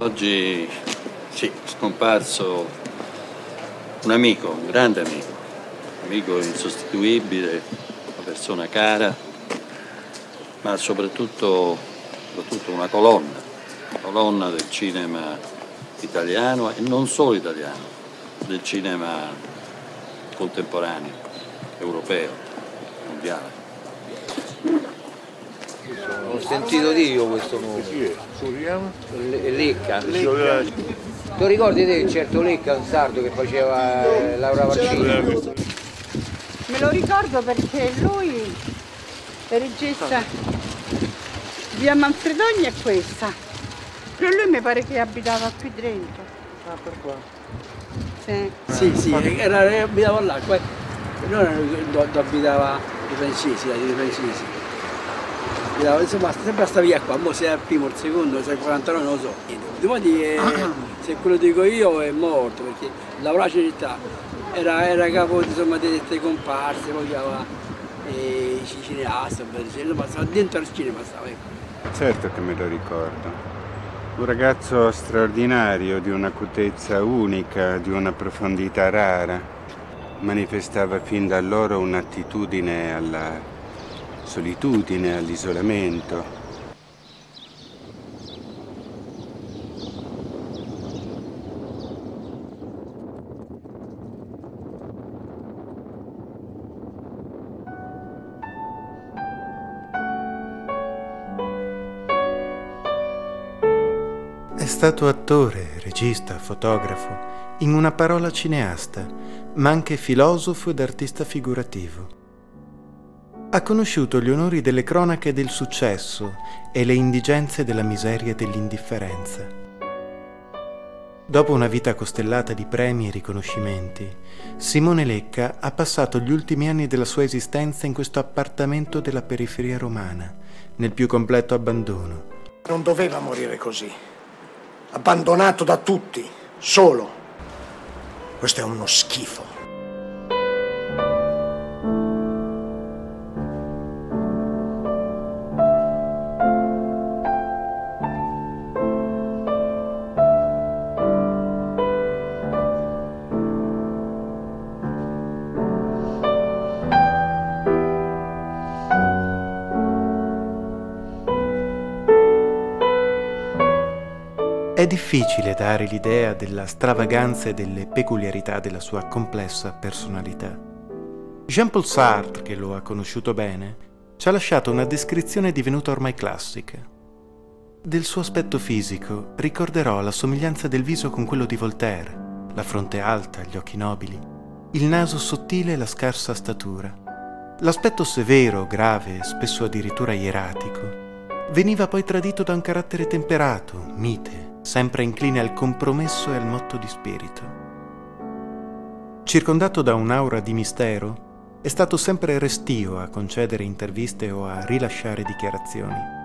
Oggi sì, scomparso un amico, un grande amico, un amico insostituibile, una persona cara, ma soprattutto, soprattutto una colonna, una colonna del cinema italiano e non solo italiano, del cinema contemporaneo, europeo, mondiale. Ho sentito dire io questo nome. Le- Lecca. Tu ricordi te un certo Lecca, un sardo che faceva eh, Laura Vaccini? Me lo ricordo perché lui, il regista via Manfredonia è questa. Però lui mi pare che abitava qui dentro. Ah, per qua. Sì. Sì, sì, era, abitava là, poi non era dove abitava i francesi, i francesi. Abitava, insomma, sempre sta via qua, mo se è il primo, il secondo, se è il 49 non lo so. Domani eh, se quello dico io è morto, perché lavorava in città, era, era capo insomma, delle delle comparse, poi chiamava eh, i cineasti, insomma, stava dentro al cinema, stava, ecco. Certo che me lo ricordo. Un ragazzo straordinario, di un'acutezza unica, di una profondità rara. Manifestava fin da allora un'attitudine alla solitudine, all'isolamento. È stato attore, regista, fotografo, in una parola cineasta, ma anche filosofo ed artista figurativo. Ha conosciuto gli onori delle cronache del successo e le indigenze della miseria e dell'indifferenza. Dopo una vita costellata di premi e riconoscimenti, Simone Lecca ha passato gli ultimi anni della sua esistenza in questo appartamento della periferia romana, nel più completo abbandono. Non doveva morire così. Abbandonato da tutti, solo. Questo è uno schifo. È difficile dare l'idea della stravaganza e delle peculiarità della sua complessa personalità. Jean-Paul Sartre, che lo ha conosciuto bene, ci ha lasciato una descrizione divenuta ormai classica. Del suo aspetto fisico ricorderò la somiglianza del viso con quello di Voltaire, la fronte alta, gli occhi nobili, il naso sottile e la scarsa statura. L'aspetto severo, grave, spesso addirittura ieratico, veniva poi tradito da un carattere temperato, mite, sempre incline al compromesso e al motto di spirito. Circondato da un'aura di mistero, è stato sempre restio a concedere interviste o a rilasciare dichiarazioni.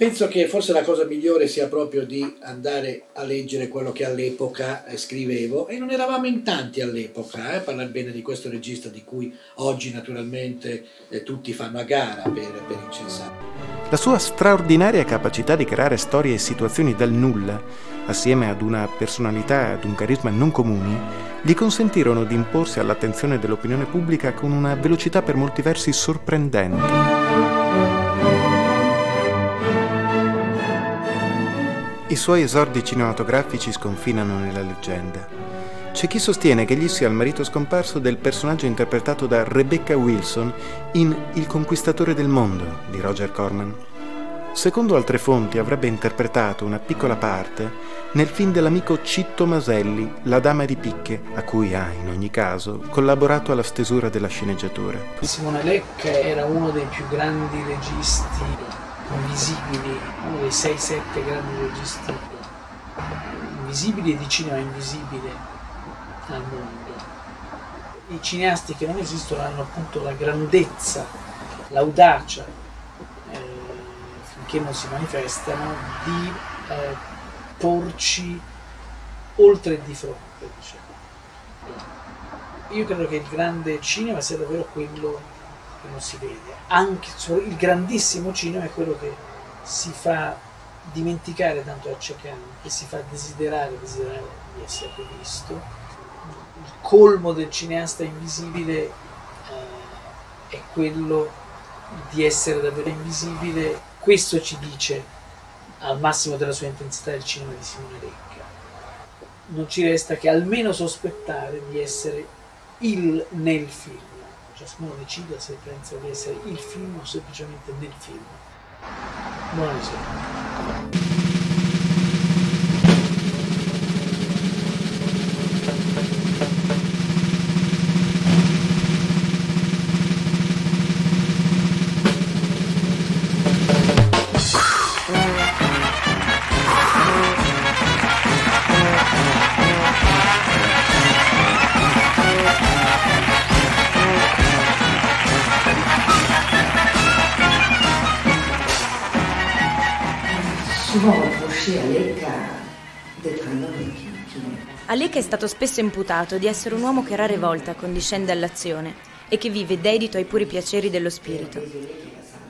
Penso che forse la cosa migliore sia proprio di andare a leggere quello che all'epoca eh, scrivevo e non eravamo in tanti all'epoca eh, a parlare bene di questo regista di cui oggi naturalmente eh, tutti fanno a gara per, per incensare. La sua straordinaria capacità di creare storie e situazioni dal nulla, assieme ad una personalità e ad un carisma non comuni, gli consentirono di imporsi all'attenzione dell'opinione pubblica con una velocità per molti versi sorprendente. I suoi esordi cinematografici sconfinano nella leggenda. C'è chi sostiene che egli sia il marito scomparso del personaggio interpretato da Rebecca Wilson in Il conquistatore del mondo di Roger Corman. Secondo altre fonti avrebbe interpretato una piccola parte nel film dell'amico Citto Maselli, La dama di picche, a cui ha, in ogni caso, collaborato alla stesura della sceneggiatura. Simone Lecca era uno dei più grandi registi invisibili, uno dei 6-7 grandi registi invisibili e di cinema invisibile al mondo. I cineasti che non esistono hanno appunto la grandezza, l'audacia, eh, finché non si manifestano, di eh, porci oltre di fronte. Diciamo. Io credo che il grande cinema sia davvero quello che non si vede. Anche il grandissimo cinema è quello che si fa dimenticare tanto accecante, che si fa desiderare, desiderare di essere rivisto. Colmo del cineasta invisibile eh, è quello di essere davvero invisibile. Questo ci dice al massimo della sua intensità il cinema di Simone Lecca. Non ci resta che almeno sospettare di essere il nel film. Ciascuno decide se pensa di essere il film o semplicemente nel film. Buonasera. Stato spesso imputato di essere un uomo che rare volte accondiscende all'azione e che vive dedito ai puri piaceri dello spirito.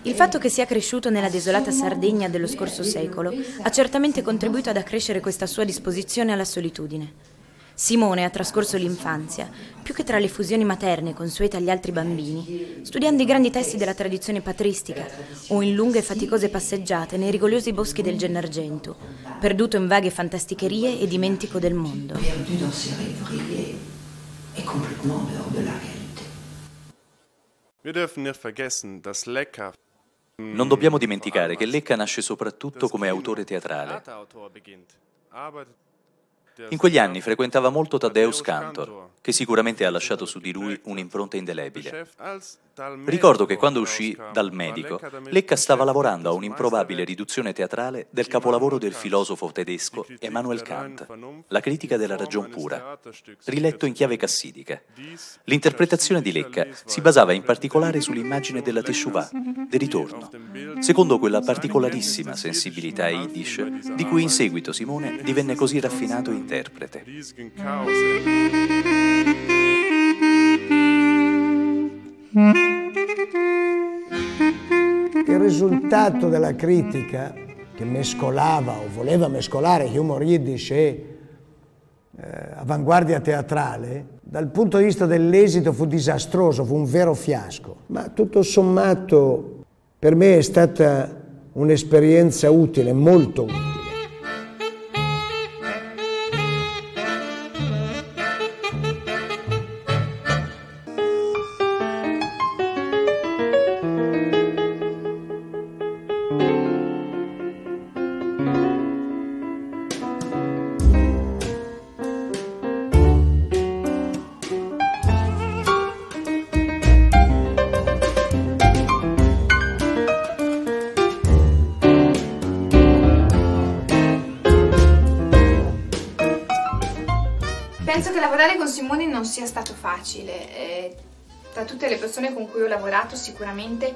Il fatto che sia cresciuto nella desolata Sardegna dello scorso secolo ha certamente contribuito ad accrescere questa sua disposizione alla solitudine. Simone ha trascorso l'infanzia, più che tra le fusioni materne consuete agli altri bambini, studiando i grandi testi della tradizione patristica o in lunghe e faticose passeggiate nei rigogliosi boschi del Gennargentu, perduto in vaghe fantasticherie e dimentico del mondo. Non dobbiamo dimenticare che Lecca nasce soprattutto come autore teatrale. In quegli anni frequentava molto Taddeus Cantor, che sicuramente ha lasciato su di lui un'impronta indelebile. Ricordo che quando uscì dal medico, Lecca stava lavorando a un'improbabile riduzione teatrale del capolavoro del filosofo tedesco Immanuel Kant, La critica della ragion pura, riletto in chiave cassidica. L'interpretazione di Lecca si basava in particolare sull'immagine della Teshuvah, del ritorno, secondo quella particolarissima sensibilità yiddish di cui in seguito Simone divenne così raffinato interprete. Il risultato della critica che mescolava o voleva mescolare humor yiddish e eh, avanguardia teatrale, dal punto di vista dell'esito fu disastroso, fu un vero fiasco. Ma tutto sommato per me è stata un'esperienza utile, molto utile. Sia stato facile. Eh, tra tutte le persone con cui ho lavorato sicuramente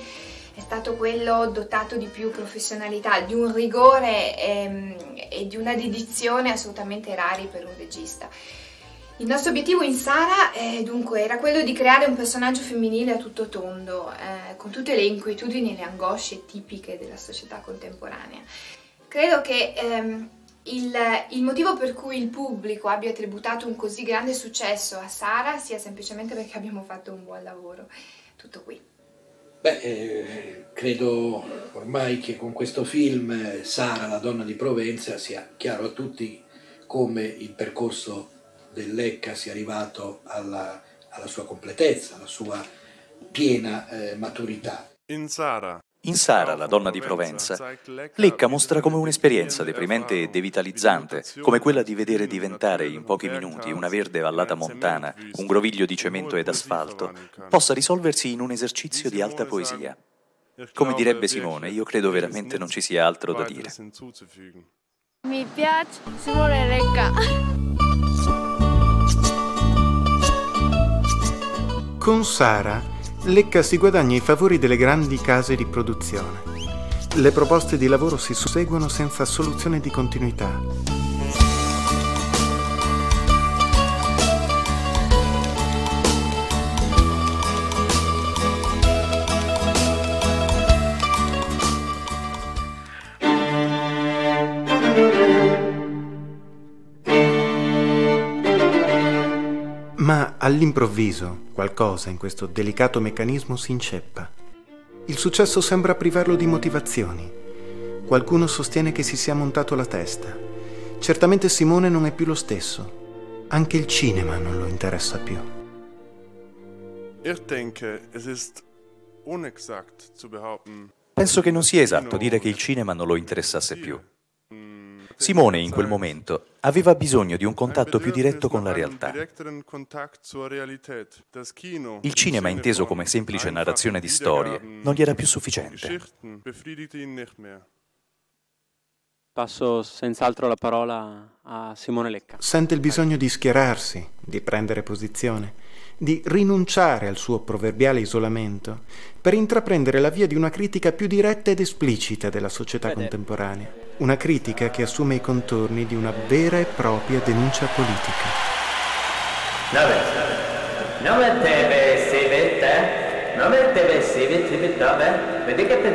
è stato quello dotato di più professionalità, di un rigore ehm, e di una dedizione assolutamente rari per un regista. Il nostro obiettivo in Sara eh, dunque era quello di creare un personaggio femminile a tutto tondo, eh, con tutte le inquietudini e le angosce tipiche della società contemporanea. Credo che ehm, il, il, motivo per cui il pubblico abbia tributato un così grande successo a Sara sia semplicemente perché abbiamo fatto un buon lavoro. Tutto qui. Beh, eh, credo ormai che con questo film eh, Sara, la donna di Provenza, sia chiaro a tutti come il percorso del Lecca sia arrivato alla, alla sua completezza, alla sua piena eh, maturità. In Sara, in Sara, la donna di Provenza, Lecca mostra come un'esperienza deprimente e devitalizzante, come quella di vedere diventare in pochi minuti una verde vallata montana, un groviglio di cemento ed asfalto, possa risolversi in un esercizio di alta poesia. Come direbbe Simone, io credo veramente non ci sia altro da dire. Mi piace Simone Lecca. Con Sara Lecca si guadagna i favori delle grandi case di produzione. Le proposte di lavoro si susseguono senza soluzione di continuità. All'improvviso qualcosa in questo delicato meccanismo si inceppa. Il successo sembra privarlo di motivazioni. Qualcuno sostiene che si sia montato la testa. Certamente Simone non è più lo stesso. Anche il cinema non lo interessa più. Penso che non sia esatto dire che il cinema non lo interessasse più. Simone in quel momento aveva bisogno di un contatto più diretto con la realtà. Il cinema inteso come semplice narrazione di storie non gli era più sufficiente. Passo senz'altro la parola a Simone Lecca. Sente il bisogno di schierarsi, di prendere posizione, di rinunciare al suo proverbiale isolamento per intraprendere la via di una critica più diretta ed esplicita della società contemporanea. Una critica che assume i contorni di una vera e propria denuncia politica. Non deve sivete, non deve sivete dove, vedi che per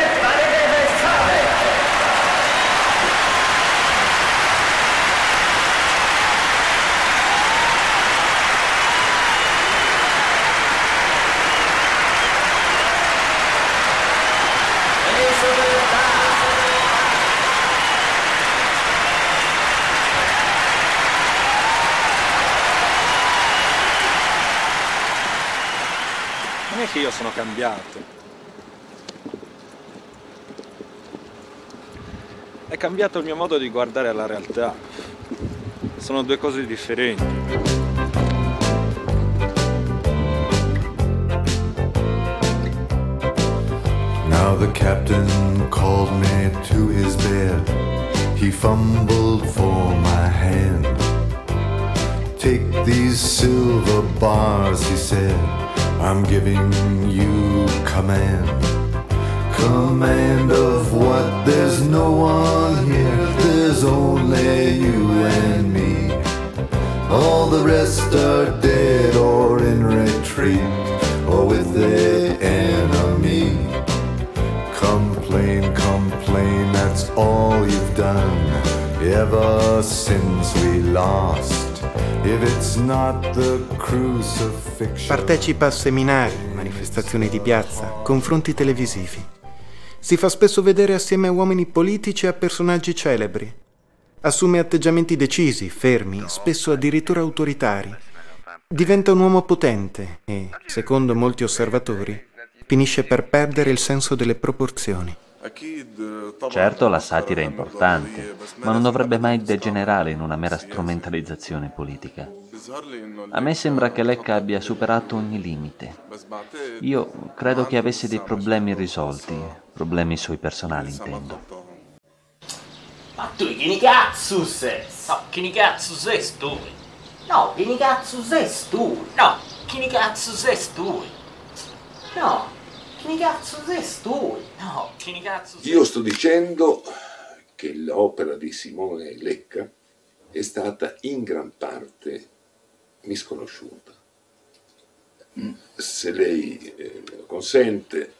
che io sono cambiato. È cambiato il mio modo di guardare alla realtà. Sono due cose differenti. Now the captain called me to his bed. He fumbled for my hand. Take these silver bars, he said. I'm giving you command. Command of what? There's no one here. There's only you and me. All the rest are dead or in retreat or with the enemy. Complain, complain, that's all you've done ever since we lost. Partecipa a seminari, manifestazioni di piazza, confronti televisivi. Si fa spesso vedere assieme a uomini politici e a personaggi celebri. Assume atteggiamenti decisi, fermi, spesso addirittura autoritari. Diventa un uomo potente e, secondo molti osservatori, finisce per perdere il senso delle proporzioni. Certo la satira è importante, ma non dovrebbe mai degenerare in una mera strumentalizzazione politica. A me sembra che Lecca abbia superato ogni limite. Io credo che avesse dei problemi irrisolti, problemi suoi personali intendo. Ma tu chi ni cazzo sei? No, chi ni cazzo sei tu? No, chi ni cazzo sei tu? No, chi ni cazzo sei tu? No, cazzo sei tu? No, cazzo sei Io sto dicendo che l'opera di Simone Lecca è stata in gran parte misconosciuta. Se lei eh, me lo consente,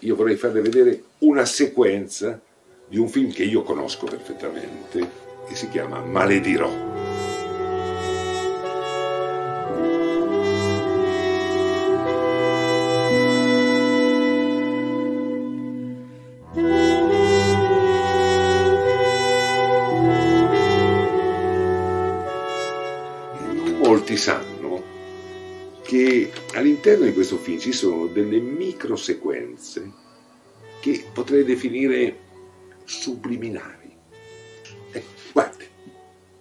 io vorrei farle vedere una sequenza di un film che io conosco perfettamente, che si chiama Maledirò. Questo film ci sono delle microsequenze che potrei definire subliminari. Eh, guardi,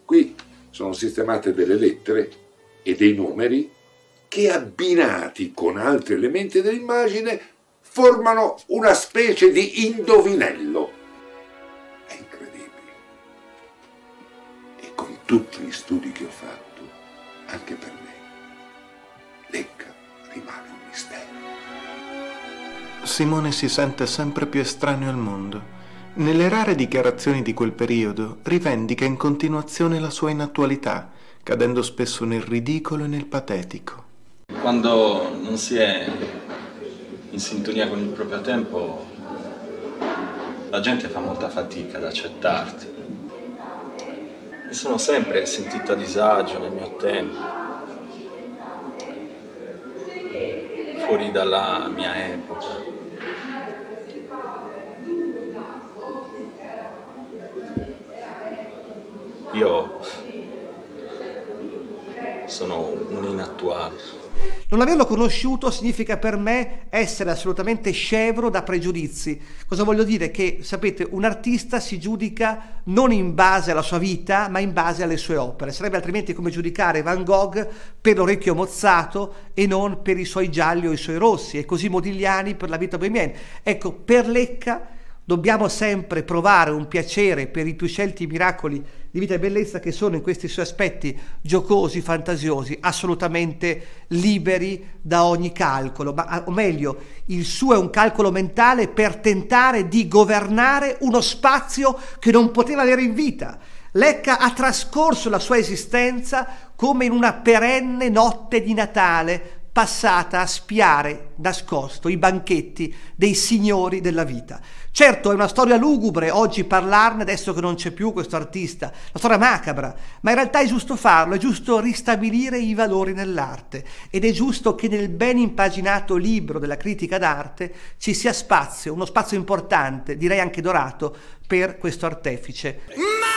qui sono sistemate delle lettere e dei numeri che abbinati con altri elementi dell'immagine formano una specie di indovinello. È incredibile. E con tutti gli studi che ho fatto, anche per me, rimane un mistero. Simone si sente sempre più estraneo al mondo Nelle rare dichiarazioni di quel periodo rivendica in continuazione la sua inattualità, cadendo spesso nel ridicolo e nel patetico. Quando non si è in sintonia con il proprio tempo, la gente fa molta fatica ad accettarti. Mi sono sempre sentito a disagio nel mio tempo, fuori dalla mia epoca. Io sono un inattuale. Non averlo conosciuto significa per me essere assolutamente scevro da pregiudizi. Cosa voglio dire? Che, sapete, un artista si giudica non in base alla sua vita, ma in base alle sue opere. Sarebbe altrimenti come giudicare Van Gogh per l'orecchio mozzato e non per i suoi gialli o i suoi rossi, e così Modigliani per la vita bohemienne. Ecco, per Lecca dobbiamo sempre provare un piacere per i più scelti miracoli di vita e bellezza che sono in questi suoi aspetti giocosi, fantasiosi, assolutamente liberi da ogni calcolo, ma o meglio, il suo è un calcolo mentale per tentare di governare uno spazio che non poteva avere in vita. Lecca ha trascorso la sua esistenza come in una perenne notte di Natale, passata a spiare nascosto i banchetti dei signori della vita. Certo, è una storia lugubre oggi parlarne adesso che non c'è più questo artista, una storia macabra, ma in realtà è giusto farlo, è giusto ristabilire i valori nell'arte ed è giusto che nel ben impaginato libro della critica d'arte ci sia spazio, uno spazio importante, direi anche dorato, per questo artefice. cinema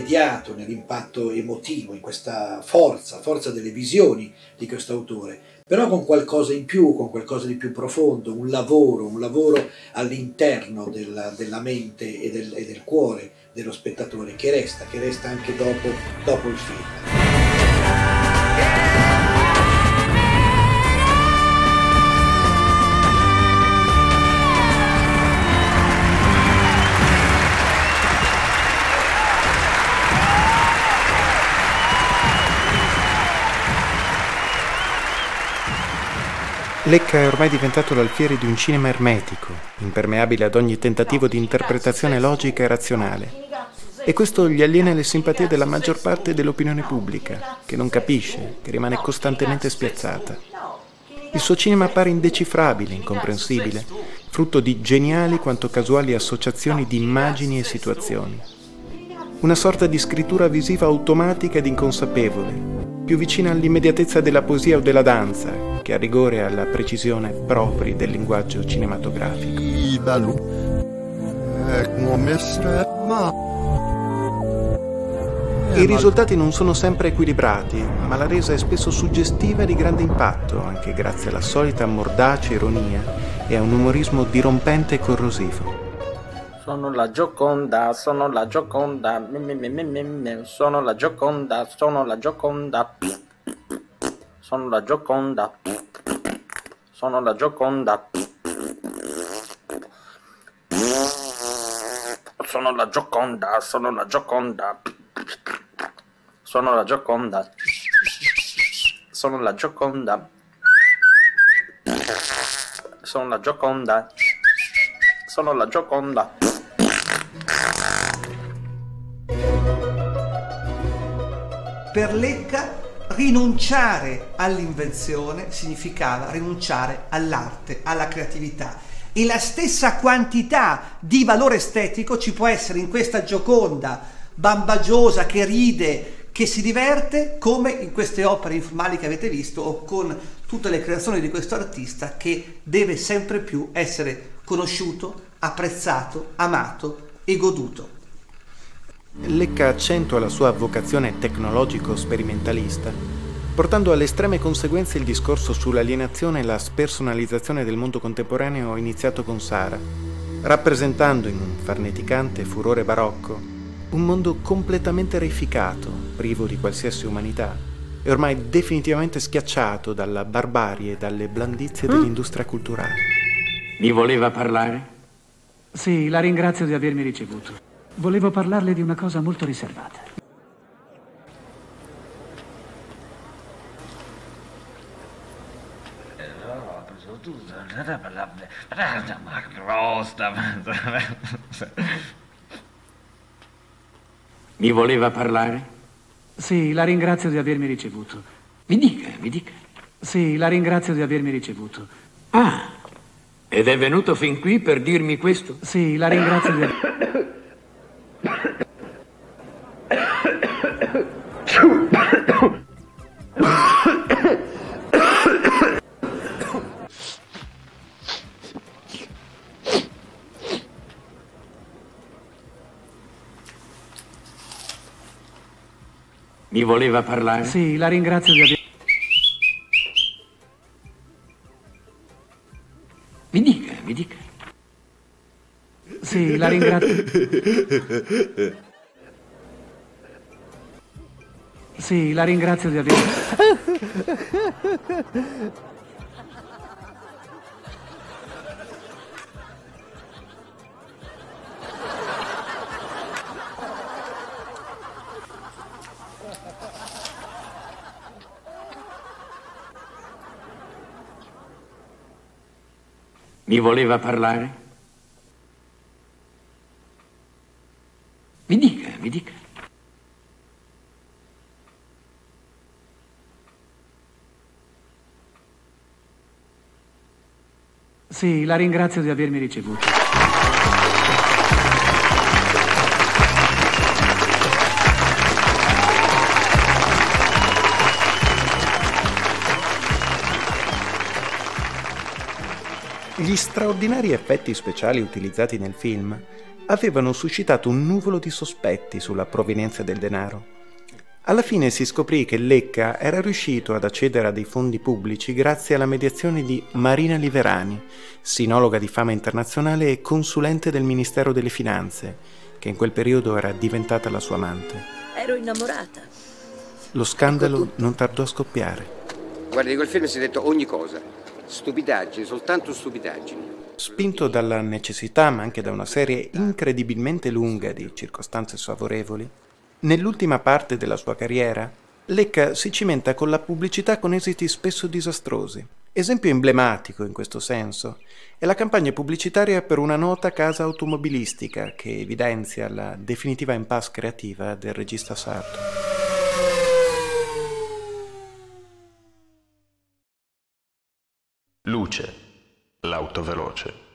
immediato nell'impatto emotivo, in questa forza, forza delle visioni di questo autore, però con qualcosa in più, con qualcosa di più profondo, un lavoro, un lavoro all'interno della, della mente e del, e del, cuore dello spettatore che resta, che resta anche dopo, dopo il film. Lecca è ormai diventato l'alfiere di un cinema ermetico, impermeabile ad ogni tentativo di interpretazione logica e razionale. E questo gli aliena le simpatie della maggior parte dell'opinione pubblica, che non capisce, che rimane costantemente spiazzata. Il suo cinema appare indecifrabile, incomprensibile, frutto di geniali quanto casuali associazioni di immagini e situazioni. Una sorta di scrittura visiva automatica ed inconsapevole, più vicina all'immediatezza della poesia o della danza che a rigore e alla precisione propri del linguaggio cinematografico. I risultati non sono sempre equilibrati, ma la resa è spesso suggestiva e di grande impatto, anche grazie alla solita mordace ironia e a un umorismo dirompente e corrosivo. Sono la Gioconda, sono la Gioconda, sono la Gioconda, sono la Gioconda. Sono la Gioconda. Sono la Gioconda. Sono la Gioconda, sono la Gioconda. Sono la Gioconda. Sono la Gioconda. Sono la Gioconda. Sono la Gioconda. Per Lecca rinunciare all'invenzione significava rinunciare all'arte, alla creatività. E la stessa quantità di valore estetico ci può essere in questa gioconda, bambagiosa, che ride, che si diverte, come in queste opere informali che avete visto o con tutte le creazioni di questo artista che deve sempre più essere conosciuto, apprezzato, amato e goduto. Lecca accentua la sua vocazione tecnologico-sperimentalista, portando alle estreme conseguenze il discorso sull'alienazione e la spersonalizzazione del mondo contemporaneo iniziato con Sara, rappresentando in un farneticante furore barocco un mondo completamente reificato, privo di qualsiasi umanità, è ormai definitivamente schiacciato dalla barbarie e dalle blandizie Mm. dell'industria culturale. Mi voleva parlare? Sì, la ringrazio di avermi ricevuto. Volevo parlarle di una cosa molto riservata. Mi voleva parlare? Sì, la ringrazio di avermi ricevuto. Mi dica, mi dica. Sì, la ringrazio di avermi ricevuto. Ah, ed è venuto fin qui per dirmi questo? Sì, la ringrazio di avermi... Mi voleva parlare? Sì, la ringrazio di avermi... Mi dica, mi dica. Sì, la ringrazio. Sì, la ringrazio di avermi... Mi voleva parlare? Mi dica, mi dica. Sì, la ringrazio di avermi ricevuto. Gli straordinari effetti speciali utilizzati nel film avevano suscitato un nuvolo di sospetti sulla provenienza del denaro. Alla fine si scoprì che Lecca era riuscito ad accedere a dei fondi pubblici grazie alla mediazione di Marina Liverani, sinologa di fama internazionale e consulente del Ministero delle Finanze, che in quel periodo era diventata la sua amante. Ero innamorata. Lo scandalo non tardò a scoppiare. Guardi, di quel film si è detto ogni cosa. Stupidaggini, soltanto stupidaggini. Spinto dalla necessità, ma anche da una serie incredibilmente lunga di circostanze sfavorevoli, nell'ultima parte della sua carriera, Lecca si cimenta con la pubblicità con esiti spesso disastrosi. Esempio emblematico in questo senso è la campagna pubblicitaria per una nota casa automobilistica che evidenzia la definitiva impasse creativa del regista sardo. Luce, l'auto veloce.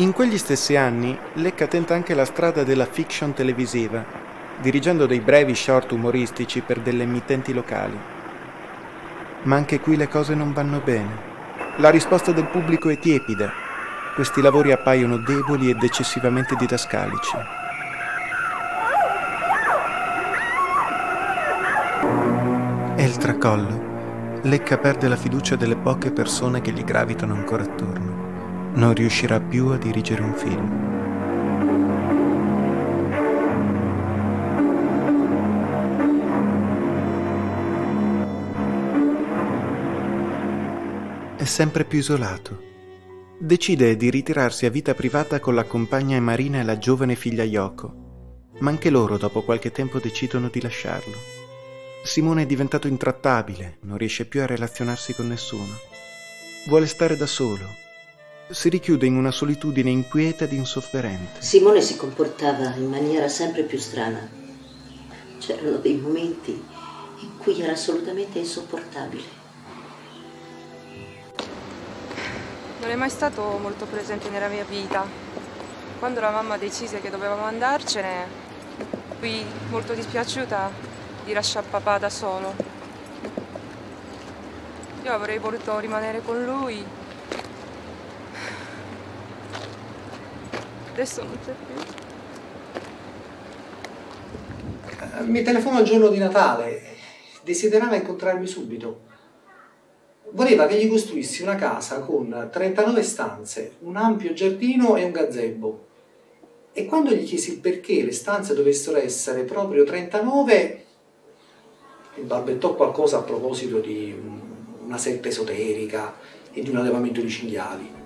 In quegli stessi anni, Lecca tenta anche la strada della fiction televisiva, dirigendo dei brevi short umoristici per delle emittenti locali. Ma anche qui le cose non vanno bene. La risposta del pubblico è tiepida. Questi lavori appaiono deboli ed eccessivamente didascalici. E il tracollo. Lecca perde la fiducia delle poche persone che gli gravitano ancora attorno. Non riuscirà più a dirigere un film. È sempre più isolato. Decide di ritirarsi a vita privata con la compagna Marina e la giovane figlia Yoko, ma anche loro dopo qualche tempo decidono di lasciarlo. Simone è diventato intrattabile, non riesce più a relazionarsi con nessuno. Vuole stare da solo. Si richiude in una solitudine inquieta ed insofferente. Simone si comportava in maniera sempre più strana. C'erano dei momenti in cui era assolutamente insopportabile. Non è mai stato molto presente nella mia vita. Quando la mamma decise che dovevamo andarcene, qui molto dispiaciuta di lasciare papà da solo. Io avrei voluto rimanere con lui. Adesso non c'è più. Mi telefonò il giorno di Natale, desiderava incontrarmi subito. Voleva che gli costruissi una casa con 39 stanze, un ampio giardino e un gazebo. E quando gli chiesi perché le stanze dovessero essere proprio 39, balbettò qualcosa a proposito di una setta esoterica e di un allevamento di cinghiali.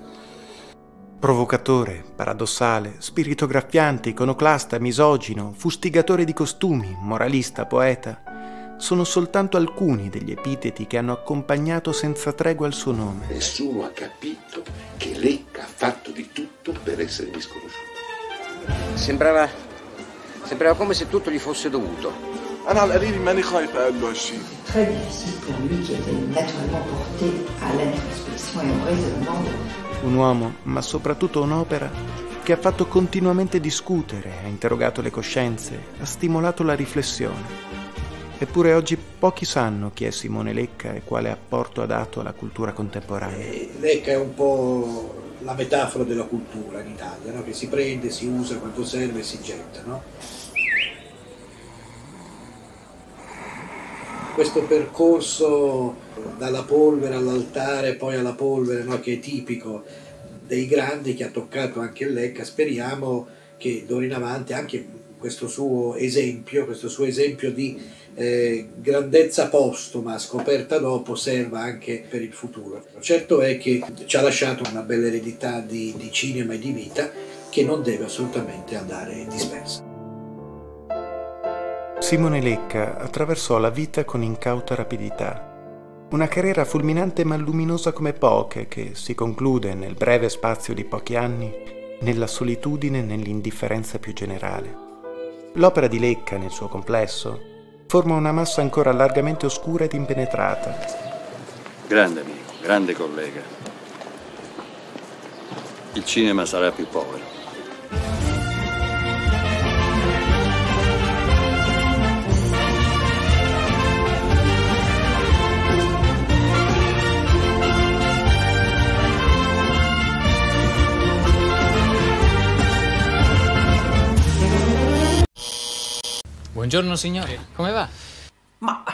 Provocatore, paradossale, spirito graffiante, iconoclasta, misogino, fustigatore di costumi, moralista, poeta, sono soltanto alcuni degli epiteti che hanno accompagnato senza tregua il suo nome. Nessuno ha capito che Lecca ha fatto di tutto per essere misconosciuto. Sembrava, sembrava come se tutto gli fosse dovuto. انا على القليل ماني خايف اقول له هالشيء Très difficile pour lui qui était naturellement porté à l'introspection et au raisonnement. Un uomo, ma soprattutto un'opera, che ha fatto continuamente discutere, ha interrogato le coscienze, ha stimolato la riflessione. Eppure oggi pochi sanno chi è Simone Lecca e quale apporto ha dato alla cultura contemporanea. Lecca è un po' la metafora della cultura in Italia, no? che si prende, si usa quanto serve e si getta. No? Questo percorso dalla polvere all'altare, poi alla polvere, no? che è tipico dei grandi, che ha toccato anche Lecca, speriamo che d'ora in avanti anche questo suo esempio, questo suo esempio di eh, grandezza postuma scoperta dopo serva anche per il futuro. Certo è che ci ha lasciato una bella eredità di, di cinema e di vita che non deve assolutamente andare dispersa. Simone Lecca attraversò la vita con incauta rapidità. Una carriera fulminante ma luminosa come poche che si conclude nel breve spazio di pochi anni nella solitudine e nell'indifferenza più generale. L'opera di Lecca nel suo complesso forma una massa ancora largamente oscura ed impenetrata. Grande amico, grande collega. Il cinema sarà più povero. Buongiorno signore, come va? Ma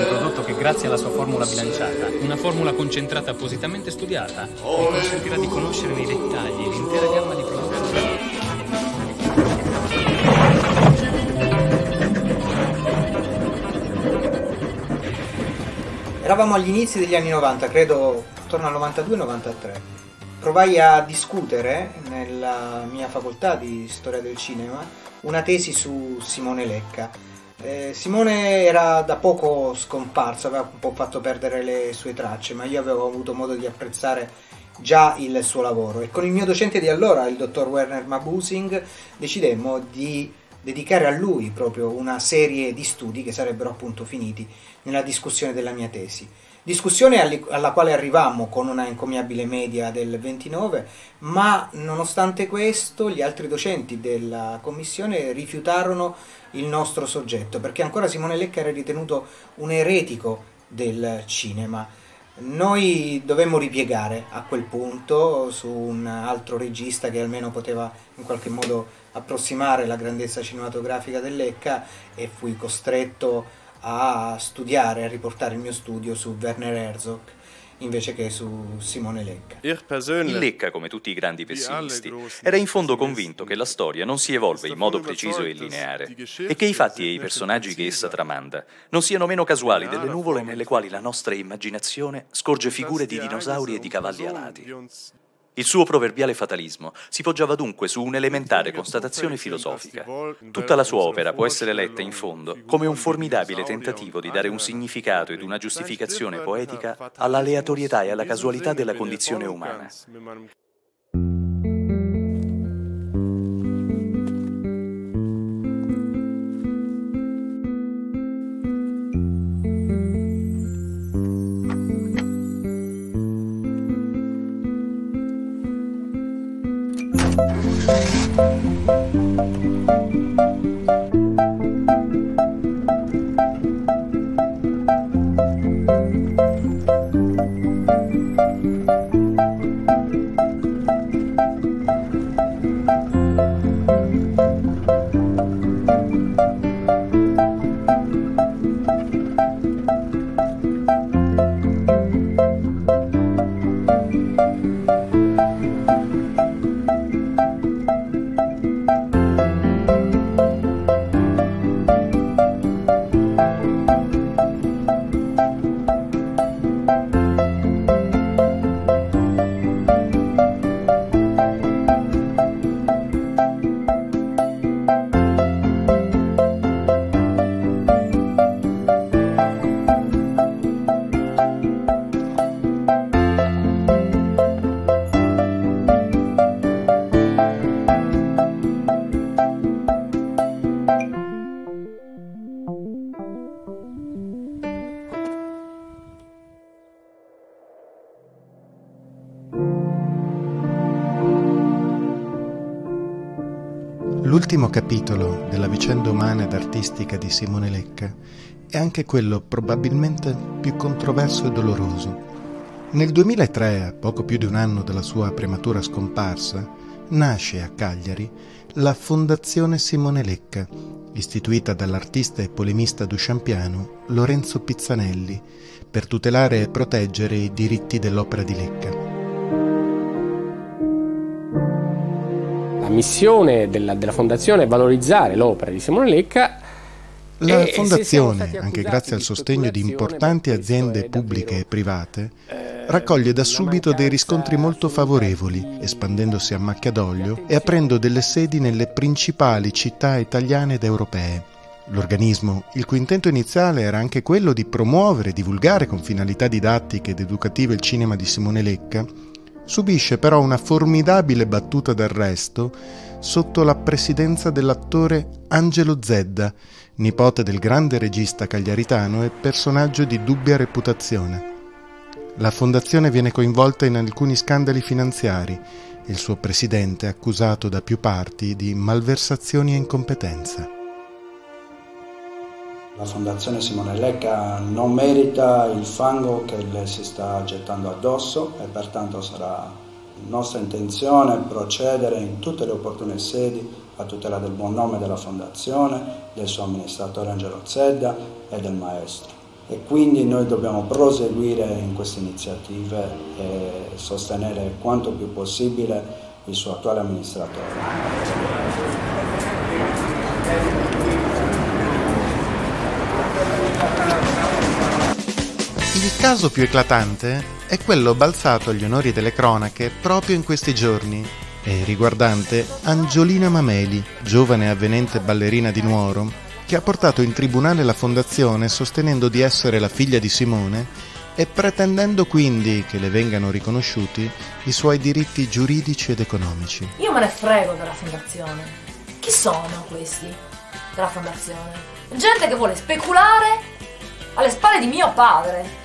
Un prodotto che grazie alla sua formula bilanciata, una formula concentrata appositamente studiata, vi consentirà di conoscere nei dettagli l'intera gamma di prodotti. Eravamo agli inizi degli anni 90, credo attorno al 92-93. Provai a discutere nella mia facoltà di storia del cinema una tesi su Simone Lecca. Eh, Simone era da poco scomparso, aveva un po' fatto perdere le sue tracce, ma io avevo avuto modo di apprezzare già il suo lavoro e con il mio docente di allora, il dottor Werner Mabusing, decidemmo di dedicare a lui proprio una serie di studi che sarebbero appunto finiti nella discussione della mia tesi. Discussione alla quale arrivammo con una encomiabile media del 29, ma nonostante questo gli altri docenti della commissione rifiutarono il nostro soggetto, perché ancora Simone Lecca era ritenuto un eretico del cinema. Noi dovemmo ripiegare a quel punto su un altro regista che almeno poteva in qualche modo approssimare la grandezza cinematografica del Lecca e fui costretto a studiare, a riportare il mio studio su Werner Herzog invece che su Simone Lecca. Il Lecca, come tutti i grandi pessimisti, era in fondo convinto che la storia non si evolve in modo preciso e lineare e che i fatti e i personaggi che essa tramanda non siano meno casuali delle nuvole nelle quali la nostra immaginazione scorge figure di dinosauri e di cavalli alati. Il suo proverbiale fatalismo si poggiava dunque su un'elementare constatazione filosofica. Tutta la sua opera può essere letta in fondo come un formidabile tentativo di dare un significato ed una giustificazione poetica all'aleatorietà e alla casualità della condizione umana. L'ultimo capitolo della vicenda umana ed artistica di Simone Lecca è anche quello probabilmente più controverso e doloroso. Nel 2003, a poco più di un anno dalla sua prematura scomparsa, nasce a Cagliari la Fondazione Simone Lecca, istituita dall'artista e polemista duchampiano Lorenzo Pizzanelli, per tutelare e proteggere i diritti dell'opera di Lecca. Missione della, della fondazione è valorizzare l'opera di Simone Lecca la Fondazione, anche grazie al sostegno di importanti aziende pubbliche e private, raccoglie da subito dei riscontri molto favorevoli, espandendosi a macchia d'olio e aprendo delle sedi nelle principali città italiane ed europee. L'organismo, il cui intento iniziale era anche quello di promuovere e divulgare con finalità didattiche ed educative il cinema di Simone Lecca, subisce però una formidabile battuta d'arresto sotto la presidenza dell'attore Angelo Zedda, nipote del grande regista cagliaritano e personaggio di dubbia reputazione. La fondazione viene coinvolta in alcuni scandali finanziari e il suo presidente accusato da più parti di malversazioni e incompetenza. La Fondazione Simone Lecca non merita il fango che le si sta gettando addosso e pertanto sarà nostra intenzione procedere in tutte le opportune sedi a tutela del buon nome della Fondazione, del suo amministratore Angelo Zedda e del maestro. E quindi noi dobbiamo proseguire in queste iniziative e sostenere quanto più possibile il suo attuale amministratore. Il caso più eclatante è quello balzato agli onori delle cronache proprio in questi giorni e riguardante Angiolina Mameli, giovane e avvenente ballerina di Nuoro, che ha portato in tribunale la fondazione sostenendo di essere la figlia di Simone e pretendendo quindi che le vengano riconosciuti i suoi diritti giuridici ed economici. Io me ne frego della fondazione. Chi sono questi della fondazione? Gente che vuole speculare alle spalle di mio padre.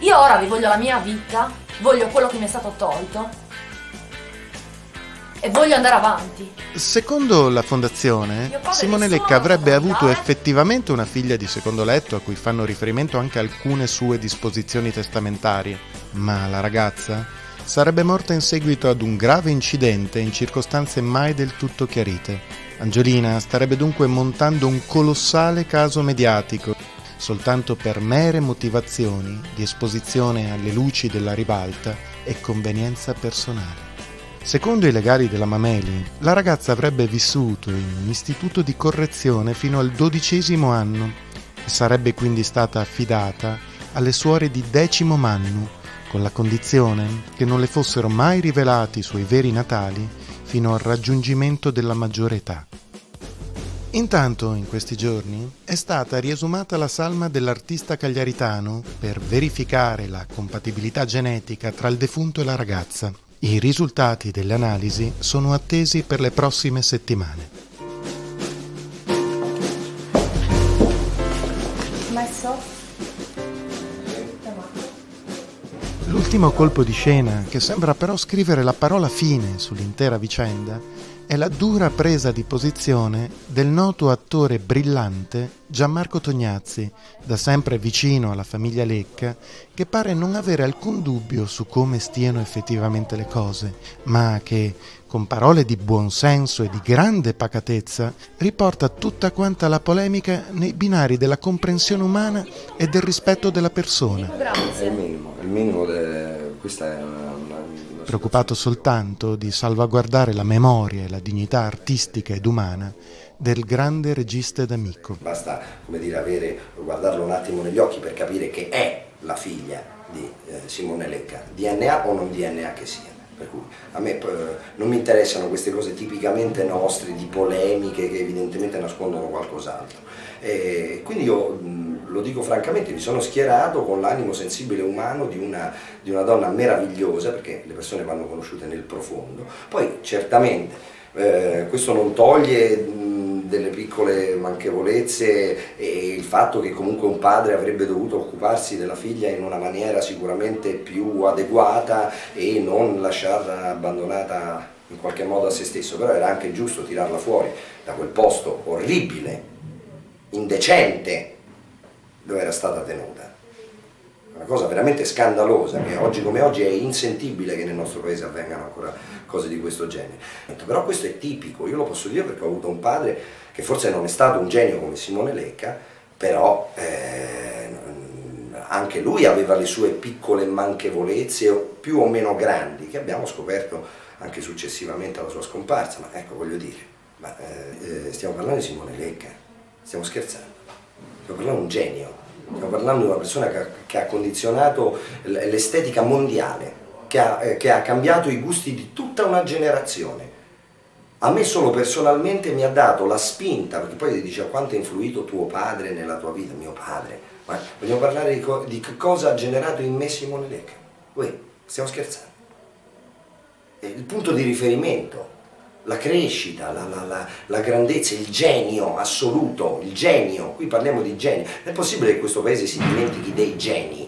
Io ora vi voglio la mia vita, voglio quello che mi è stato tolto e voglio andare avanti. Secondo la fondazione, Simone Lecca avrebbe avuto effettivamente una figlia di secondo letto a cui fanno riferimento anche alcune sue disposizioni testamentarie, ma la ragazza sarebbe morta in seguito ad un grave incidente in circostanze mai del tutto chiarite. Angiolina starebbe dunque montando un colossale caso mediatico soltanto per mere motivazioni di esposizione alle luci della ribalta e convenienza personale. Secondo i legali della Mameli, la ragazza avrebbe vissuto in un istituto di correzione fino al dodicesimo anno e sarebbe quindi stata affidata alle suore di decimo mannu, con la condizione che non le fossero mai rivelati i suoi veri natali fino al raggiungimento della maggiore età. Intanto, in questi giorni, è stata riesumata la salma dell'artista cagliaritano per verificare la compatibilità genetica tra il defunto e la ragazza. I risultati delle analisi sono attesi per le prossime settimane. L'ultimo colpo di scena, che sembra però scrivere la parola fine sull'intera vicenda, è la dura presa di posizione del noto attore brillante Gianmarco Tognazzi, da sempre vicino alla famiglia Lecca, che pare non avere alcun dubbio su come stiano effettivamente le cose, ma che, con parole di buonsenso e di grande pacatezza, riporta tutta quanta la polemica nei binari della comprensione umana e del rispetto della persona. È il minimo, è il minimo de... questa è una preoccupato soltanto di salvaguardare la memoria e la dignità artistica ed umana del grande regista ed amico. Basta come dire, avere, guardarlo un attimo negli occhi per capire che è la figlia di eh, Simone Lecca, DNA o non DNA che sia. Per cui a me eh, non mi interessano queste cose tipicamente nostre, di polemiche che evidentemente nascondono qualcos'altro. E quindi io lo dico francamente, mi sono schierato con l'animo sensibile umano di una, di una, donna meravigliosa, perché le persone vanno conosciute nel profondo. Poi certamente eh, questo non toglie delle piccole manchevolezze e il fatto che comunque un padre avrebbe dovuto occuparsi della figlia in una maniera sicuramente più adeguata e non lasciarla abbandonata in qualche modo a se stesso, però era anche giusto tirarla fuori da quel posto orribile, indecente, dove era stata tenuta. Una cosa veramente scandalosa, che oggi come oggi è insentibile che nel nostro paese avvengano ancora cose di questo genere. Però questo è tipico, io lo posso dire perché ho avuto un padre che forse non è stato un genio come Simone Lecca, però eh, anche lui aveva le sue piccole manchevolezze, più o meno grandi, che abbiamo scoperto anche successivamente alla sua scomparsa, ma ecco voglio dire, ma, eh, stiamo parlando di Simone Lecca, stiamo scherzando, stiamo parlando di un genio, stiamo parlando di una persona che ha, che ha condizionato l'estetica mondiale, che ha, eh, che ha cambiato i gusti di tutta una generazione. A me solo personalmente mi ha dato la spinta, perché poi dice quanto ha influito tuo padre nella tua vita, mio padre, ma vogliamo parlare di, co di cosa ha generato in me Simone Lecca. Uè, stiamo scherzando il punto di riferimento, la crescita, la, la, la, la, grandezza, il genio assoluto, il genio, qui parliamo di genio, è possibile che questo paese si dimentichi dei geni?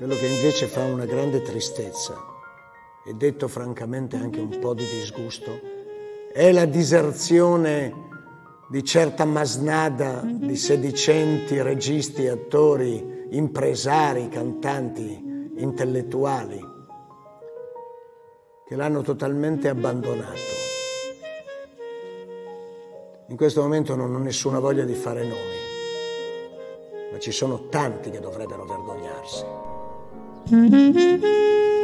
Quello che invece fa una grande tristezza, e detto francamente anche un po' di disgusto, è la diserzione di certa masnada di sedicenti registi, attori, impresari, cantanti, intellettuali, che l'hanno totalmente abbandonato. In questo momento non ho nessuna voglia di fare nomi, ma ci sono tanti che dovrebbero vergognarsi. Mm-hmm.